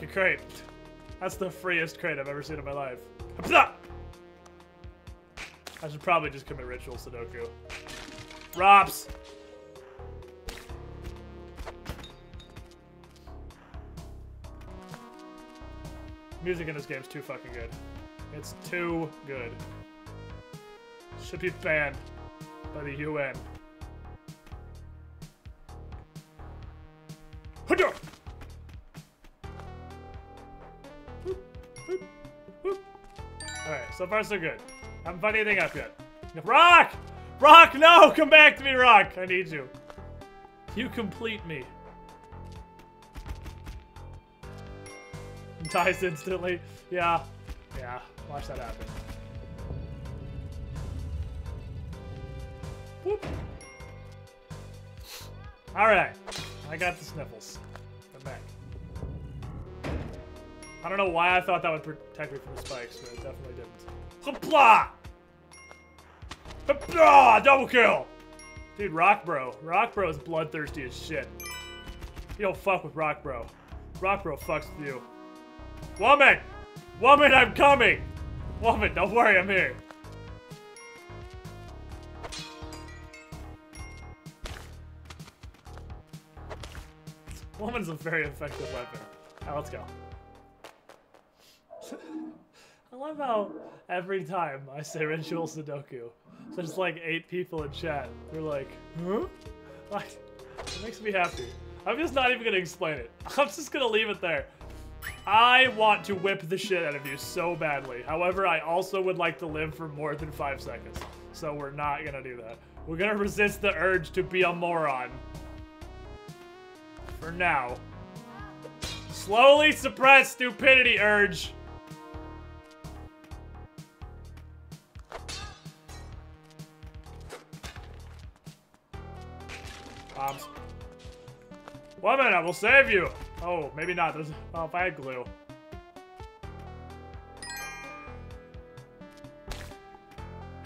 fucking crate. That's the freest crate I've ever seen in my life. I should probably just commit ritual Sudoku. Robs! Music in this game's too fucking good. It's too good. Should be banned by the UN. Alright, so far so good. Haven't found anything up yet. Rock! Rock, no! Come back to me, Rock! I need you. You complete me. Dies instantly. Yeah. Yeah. Watch that happen. Whoop. Alright. I got the sniffles. I'm back. I don't know why I thought that would protect me from spikes, but it definitely didn't. Hopla! Hopla! Double kill! Dude, Rock Bro. Rock Bro is bloodthirsty as shit. You don't fuck with Rock Bro. Rock Bro fucks with you. Woman! Woman, I'm coming! Woman, don't worry, I'm here. Woman's a very effective weapon. Right, let's go. Love how every time I say ritual Sudoku, there's like eight people in chat. They're like, huh? Like, it makes me happy. I'm just not even gonna explain it. I'm just gonna leave it there. I want to whip the shit out of you so badly. However, I also would like to live for more than five seconds. So we're not gonna do that. We're gonna resist the urge to be a moron. For now. Slowly suppress stupidity urge. Bombs. Woman, I will save you. Oh, maybe not. There's, oh, if I had glue.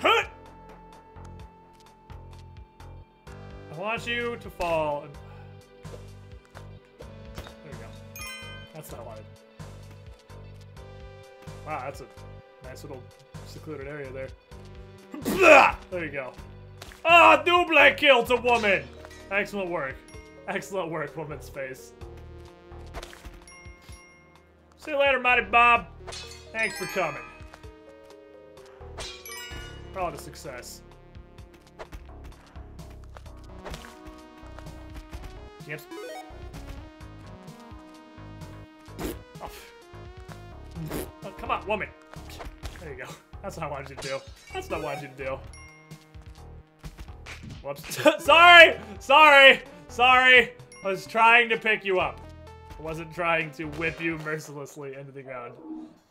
I want you to fall. There you go. That's not wanted. Wow, that's a nice little secluded area there. there you go. Ah, oh, double kill to woman! Excellent work. Excellent work, woman's face. See you later, Mighty Bob. Thanks for coming. Probably a success. Yep. Oh. oh, come on, woman. There you go. That's what I wanted you to do. That's what I wanted you to do. Whoops. sorry! Sorry! Sorry! I was trying to pick you up. I wasn't trying to whip you mercilessly into the ground.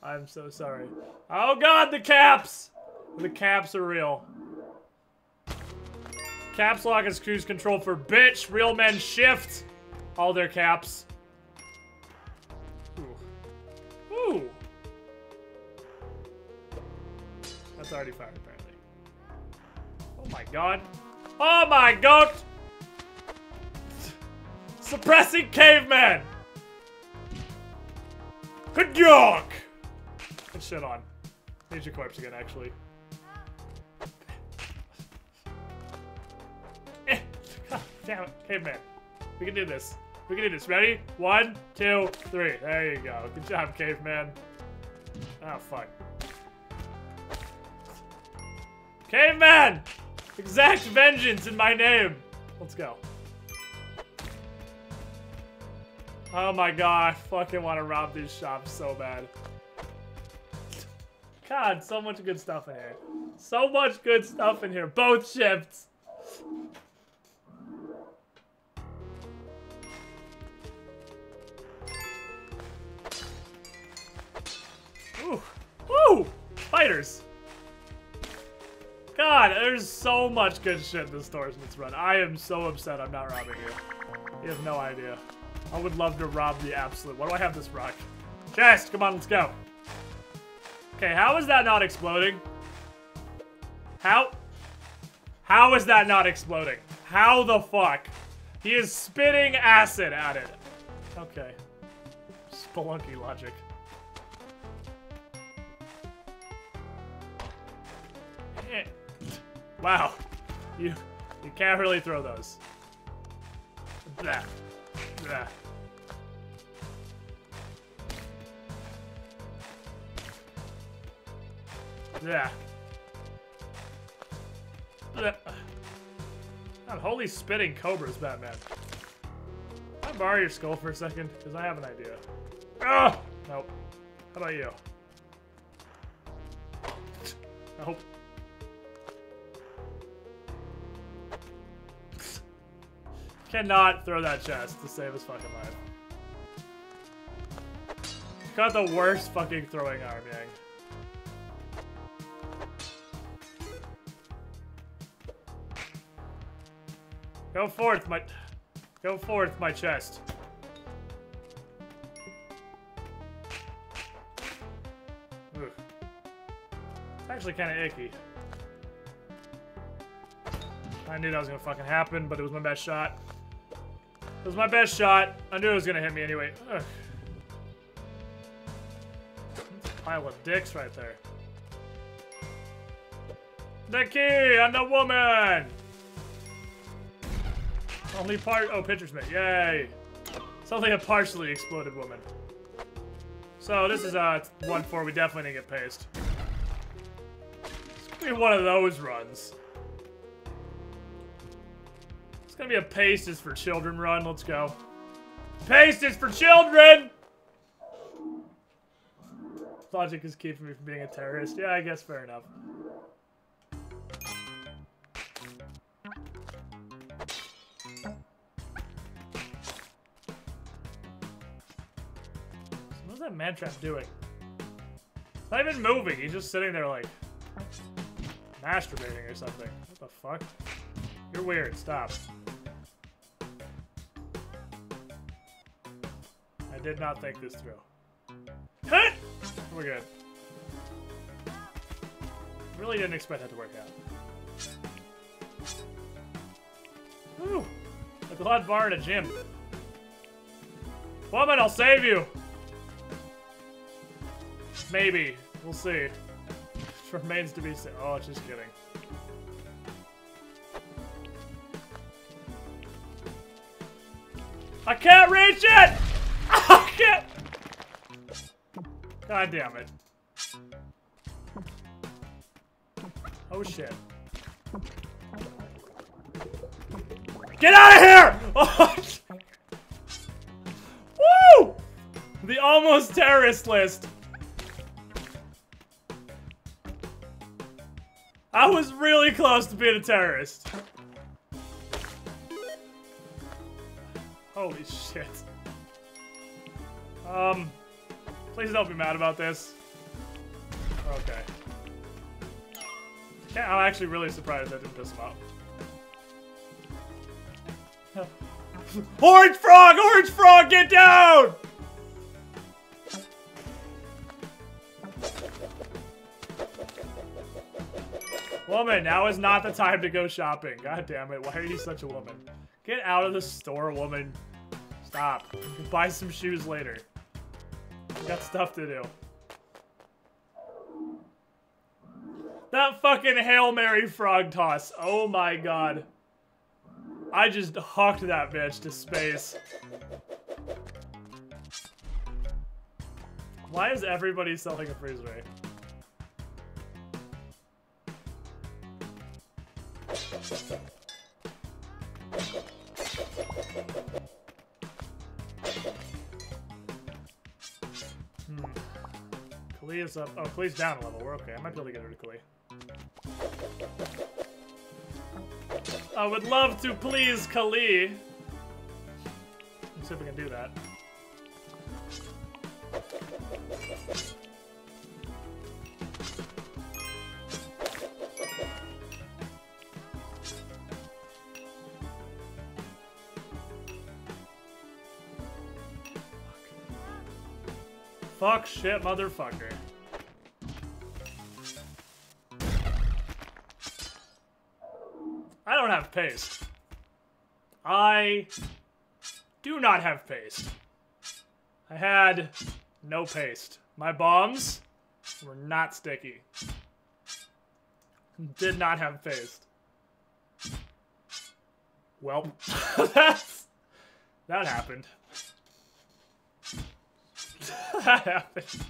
I'm so sorry. Oh god, the caps! The caps are real. Caps lock is cruise control for bitch. Real men shift all their caps. Ooh. Ooh. That's already fired, apparently. Oh my god. Oh my god! Suppressing caveman! Good job! Good shit on. Need your corpse again, actually. Eh. Damn it, caveman. We can do this. We can do this. Ready? One, two, three. There you go. Good job, caveman. Oh, fuck. Caveman! Exact vengeance in my name. Let's go. Oh my god, I fucking want to rob these shops so bad. God, so much good stuff in here. So much good stuff in here. Both shifts. There's so much good shit in the stores in this run. I am so upset I'm not robbing you. You have no idea. I would love to rob the absolute. What do I have this rock? Chest, come on, let's go. Okay, how is that not exploding? How? How is that not exploding? How the fuck? He is spitting acid at it. Okay. Spelunky logic. Eh. Wow. You you can't really throw those. Blah. Blah. God, holy spitting cobras, Batman. Can I borrow your skull for a second? Because I have an idea. Ah! Nope. How about you? Nope. Cannot throw that chest to save his fucking life. Got the worst fucking throwing arm, Yang. Go forth, my... Go forth, my chest. Ugh. It's actually kind of icky. I knew that was gonna fucking happen, but it was my best shot. It was my best shot. I knew it was gonna hit me anyway. Ugh. Pile of dicks right there. Nikki and the woman! Only part- oh, Pinterest mate, yay! Something a partially exploded woman. So this is uh, 1-4, we definitely didn't get paste. It's gonna be one of those runs. It's gonna be a paste is for children run, let's go. Paste is for children! Logic is keeping me from being a terrorist. Yeah, I guess fair enough. What's that man trap doing? Not even moving. He's just sitting there like masturbating or something. What the fuck? You're weird. Stop. Did not think this through. We're good. Really didn't expect that to work out. Whew. A glad bar at a gym. Woman, I'll save you! Maybe. We'll see. It Remains to be seen. Oh, just kidding. I can't reach it! God damn it. Oh shit. Get out of here! Oh, Woo! The almost terrorist list. I was really close to being a terrorist. Holy shit. Um, please don't be mad about this. Okay. Yeah, I'm actually really surprised that didn't piss him off. Orange Frog! Orange Frog, get down! Woman, now is not the time to go shopping. God damn it, why are you such a woman? Get out of the store, woman. Stop. Buy some shoes later. Got stuff to do. That fucking Hail Mary frog toss. Oh my god. I just hucked that bitch to space. Why is everybody selling a freeze ray? Kali up. Oh, Kali's down a level. We're okay. I might be able to get rid of Kali. I would love to please Kali. Let's see if we can do that. Fuck shit, motherfucker. I don't have paste. I do not have paste. I had no paste. My bombs were not sticky. Did not have paste. Well, that's that happened. that happened.